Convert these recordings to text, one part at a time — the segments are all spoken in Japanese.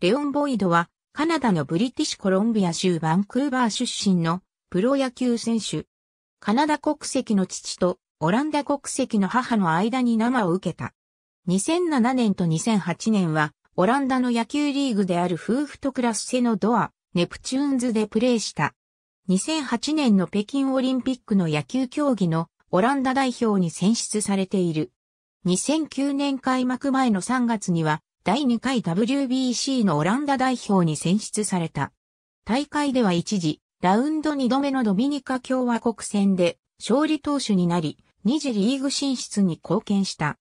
レオン・ボイドはカナダのブリティッシュコロンビア州バンクーバー出身のプロ野球選手。カナダ国籍の父とオランダ国籍の母の間に生を受けた。2007年と2008年はオランダの野球リーグであるフーフトクラッセのドア・ネプチューンズでプレーした。2008年の北京オリンピックの野球競技のオランダ代表に選出されている。2009年開幕前の3月には第2回 WBC のオランダ代表に選出された。大会では一時、ラウンド2度目のドミニカ共和国戦で勝利投手になり、2次リーグ進出に貢献した。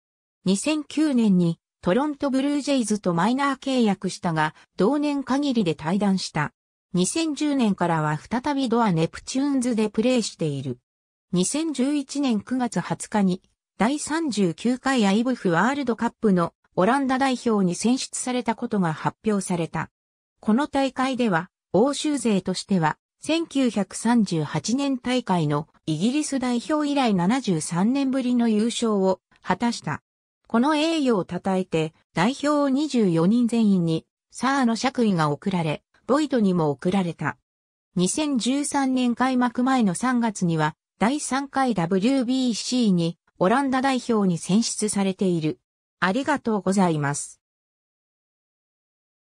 2009年にトロントブルージェイズとマイナー契約したが、同年限りで退団した。2010年からは再びドアネプチューンズでプレーしている。2011年9月20日に第39回アイブフワールドカップのオランダ代表に選出されたことが発表された。この大会では欧州勢としては1938年大会のイギリス代表以来73年ぶりの優勝を果たした。この栄誉を称えて代表24人全員にサーの爵位が贈られ、ボイドにも贈られた。2013年開幕前の3月には第3回 WBC にオランダ代表に選出されている。ありがとうございます。